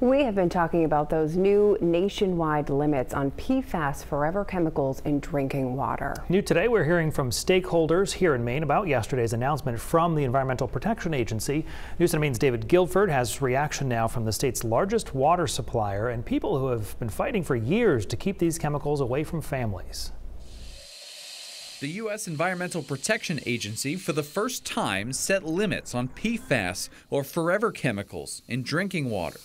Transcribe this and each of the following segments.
We have been talking about those new nationwide limits on PFAS forever chemicals in drinking water. New today, we're hearing from stakeholders here in Maine about yesterday's announcement from the Environmental Protection Agency. News Center Maine's David Guilford has reaction now from the state's largest water supplier and people who have been fighting for years to keep these chemicals away from families. The U.S. Environmental Protection Agency, for the first time, set limits on PFAS, or forever chemicals, in drinking water.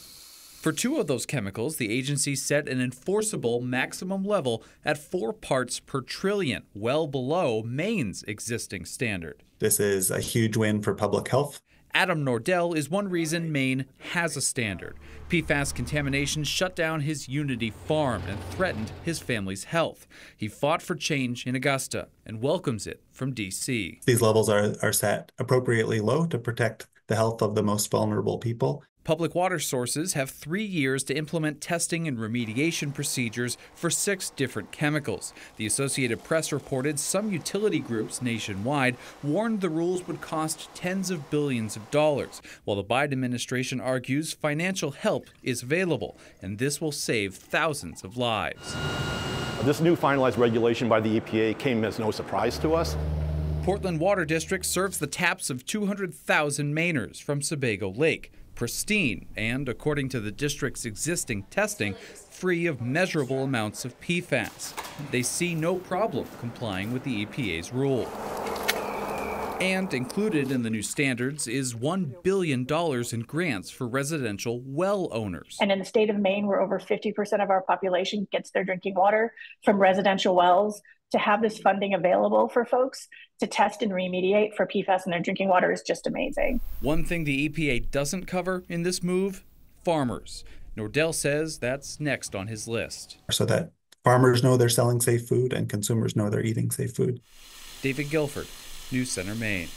For two of those chemicals, the agency set an enforceable maximum level at four parts per trillion, well below Maine's existing standard. This is a huge win for public health. Adam Nordell is one reason Maine has a standard. PFAS contamination shut down his Unity farm and threatened his family's health. He fought for change in Augusta and welcomes it from D.C. These levels are, are set appropriately low to protect the health of the most vulnerable people. Public water sources have three years to implement testing and remediation procedures for six different chemicals. The Associated Press reported some utility groups nationwide warned the rules would cost tens of billions of dollars, while the Biden administration argues financial help is available, and this will save thousands of lives. This new finalized regulation by the EPA came as no surprise to us. Portland Water District serves the taps of 200,000 Mainers from Sebago Lake pristine and, according to the district's existing testing, free of measurable amounts of PFAS. They see no problem complying with the EPA's rule. And included in the new standards is $1 billion in grants for residential well owners. And in the state of Maine, where over 50% of our population gets their drinking water from residential wells, to have this funding available for folks to test and remediate for PFAS in their drinking water is just amazing. One thing the EPA doesn't cover in this move farmers. Nordell says that's next on his list. So that farmers know they're selling safe food and consumers know they're eating safe food. David Guilford, News Center, Maine.